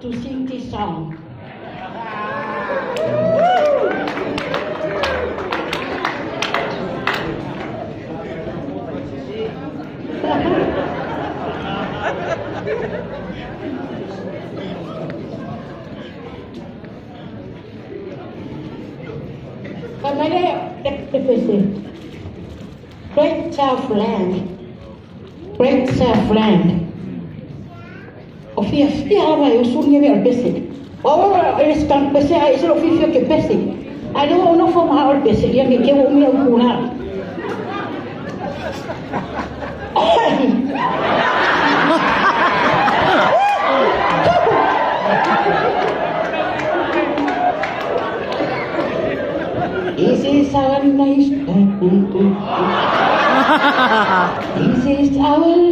to sing this song. But my name, Great Southland. Great oficio ya va yo soy nieve al pese ahora es tan pese a ese oficio que pese a ah, lo uno forma al pese ya que quiero mi alguna Y se saben la historia. Y se saben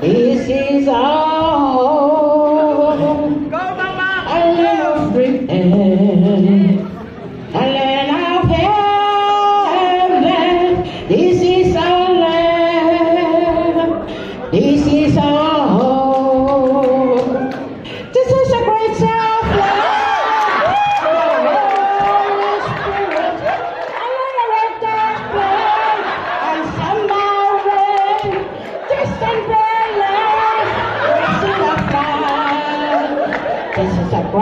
This is our home. Go, Mama! A land of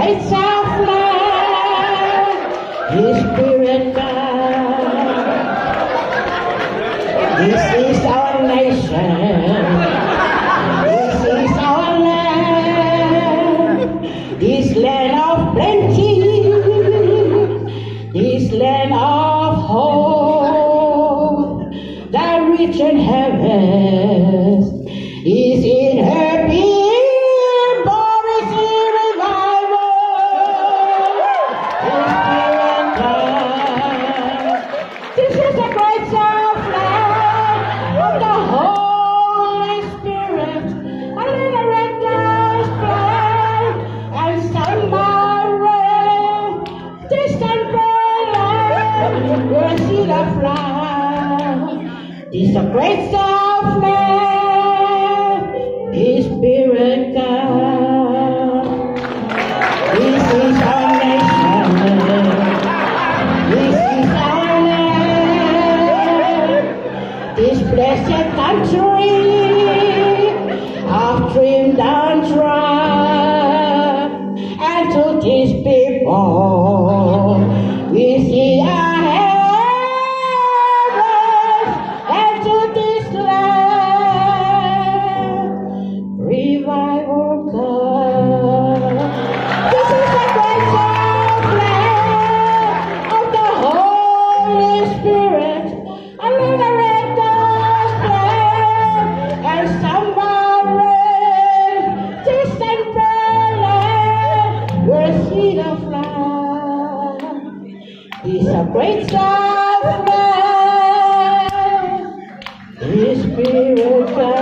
a great Southland. His Spirit God. This is our nation. This is our land. This land of plenty. This land of hope. The rich and heavens is in is a great Southland of the Holy Spirit. Red and somewhere distant land where see the flag. This is a great His Spirit trimmed and tried, and to these people of. He's a great love. His spirit.